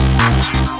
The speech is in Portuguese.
Música